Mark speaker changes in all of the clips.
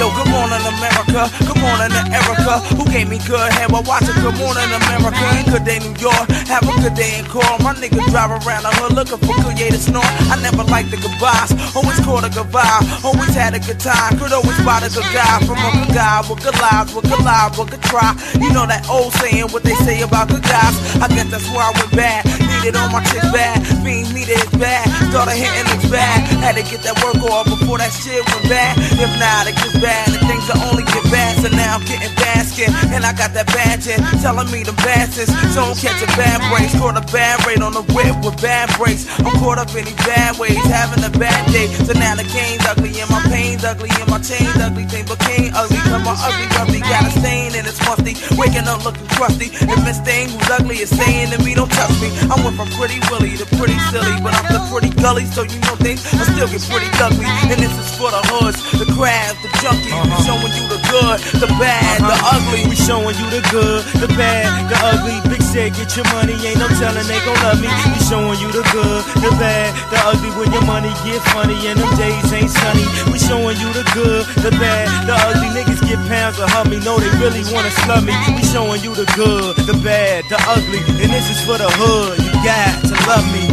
Speaker 1: yo, good morning America, good morning to Erica, who gave me good head while watching Good Morning America Good Day New York. Have a good day in call. My niggas drive around the hood looking for to snort. I never liked the goodbyes, always caught a good vibe, always had a good time. Could always spot a good guy from a good guy with good lives, with good lives, with good try. You know that old saying, what they say about good guys. I guess that's where I went bad. Needed all my chicks bad, being needed is bad. Started hitting it's bad. Had to get that work off before that shit went bad. If not, it gets bad, and things will only get bad. So now I'm getting basket, and I got that badge in, telling me the bastards don't catch a bad break. Caught a bad rate on the whip with bad breaks. I'm caught up in these bad ways, having a bad day. So now the game's ugly, and my pain's ugly, and my chain's ugly. Thing became ugly, cause my ugly ugly got a stain and it's musty. Waking up looking crusty, and Miss Thing who's ugly is saying to me, don't touch me. I went from pretty willy to pretty silly, but I'm the pretty gully, so you know things I still get pretty ugly. And this is for the hoods, the crabs, the junkies. We uh-huh. showing you the good, the bad, the uh-huh. ugly.
Speaker 2: We showing you the good, the bad, the ugly. Big said, get your money, ain't no telling they gon' love me. We showing you the good, the bad, the ugly. When your money get funny and them days ain't sunny. We showing you the good, the bad, the ugly. Niggas get pounds of hummy, know they really wanna slum me. We showing you the good, the bad, the ugly. And this is for the hood, got to love me.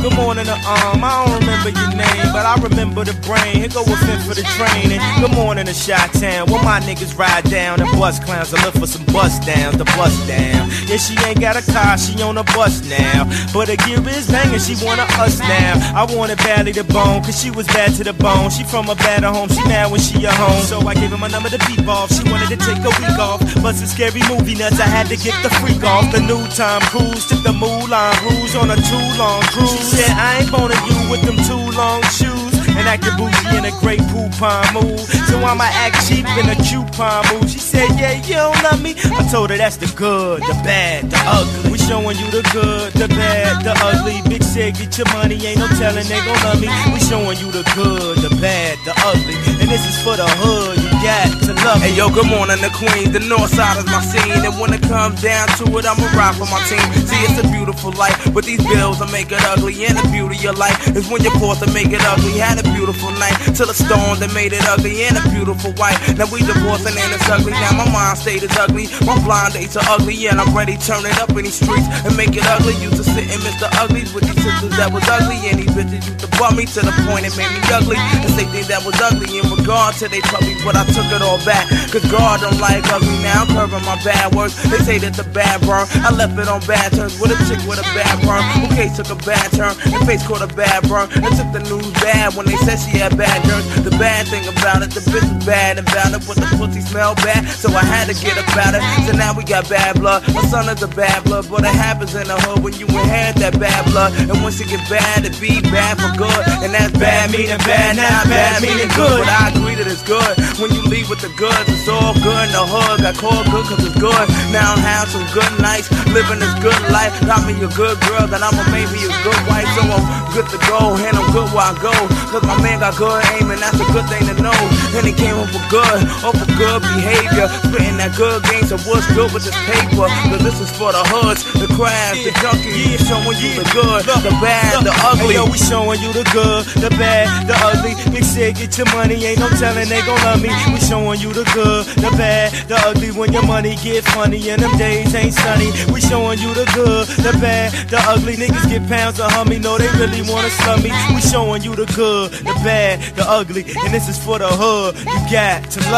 Speaker 2: Morning to um, I don't remember your name, but I remember the brain. Here go a fit for the training. Good morning to Chi-Town, where my niggas ride down and bus clowns. I look for some bus downs to bust down. Yeah, she ain't got a car, she on a bus now. But her gear is banging, she wanna us now. I wanted badly to bone, cause she was bad to the bone. She from a better home, she mad when she at home. So I gave her my number to beep off. She wanted to take a week off. Bustin' scary movie nuts, I had to get the freak off. The new Tom Cruise took the Moulin Rouge on a too long cruise. She said, I ain't boning you with them too long shoes. And acting bougie in a Grey Poupon mood. So I'ma act cheap in a coupon mood. She said, Yeah, you don't love me. I told her that's the good, the bad, the ugly. We showing you the good, the bad, the ugly. Big said, get your money, ain't no telling they gon' love me. We showing you the good, the bad, the ugly. And this is for the hood, to love.
Speaker 1: Hey yo, good morning the Queens. The north side is my scene. And when it comes down to it, I'ma ride for my team. See, it's a beautiful life. But these bills will make it ugly. And the beauty of life is when you're forced to make it ugly. Had a beautiful night till the storm that made it ugly. And a beautiful wife. Now we divorcing and it's ugly. Now my mind state is ugly. My blind dates are ugly. And I'm ready to turn it up in these streets and make it ugly. Used to sit in Mr. Uglies with these sisters that was ugly. And these bitches used to bum me to the point it made me ugly. And say things that was ugly in regard to they puppies. But I took it all back. Cause God don't like ugly now. I'm curving my bad words. They say that the bad burn. I left it on bad terms with a chick with a bad burn. Who case took a bad turn and face caught a bad burn. And took the news bad when they said she had bad germs. The bad thing about it, the bitch was bad and bound it, but the pussy smell bad. So I had to get about it. So now we got bad blood. My son is a bad blood, but it happens in the hood when you inherit that bad blood. And once it get bad, it be bad for good. And that's bad meaning bad, not bad meaning good. But I agree that it's good when you with the goods. It's all good in the hood. Got called good cause it's good. Now I'm having some good nights, living this good life. Got me a good girl, then I'ma make me a good wife. So I'm good to go, and I'm good where I go. Cause my man got good aim, and that's a good thing to know. And he came up for good, up for good behavior. Spitting that good game, so what's good with this paper? Cause this is for the hoods, the crabs, the junkies. Showing you the good, the bad, the ugly.
Speaker 2: Hey, yo, we showing you the good, the bad, the ugly. Big said, get your money, ain't no telling they gon' love me. We showing you the good, the bad, the ugly. When your money get funny and them days ain't sunny. We showing you the good, the bad, the ugly. Niggas get pounds of hummy, know they really wanna slum me. We showing you the good, the bad, the ugly. And this is for the hood, you got to love